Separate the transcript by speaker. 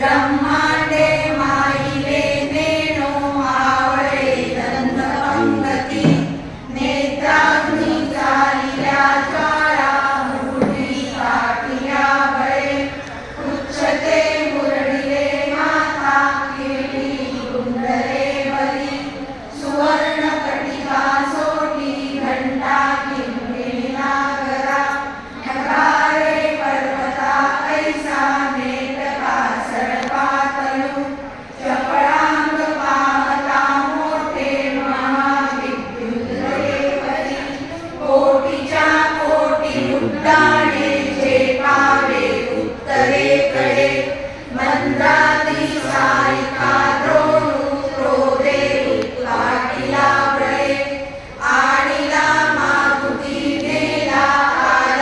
Speaker 1: Brahma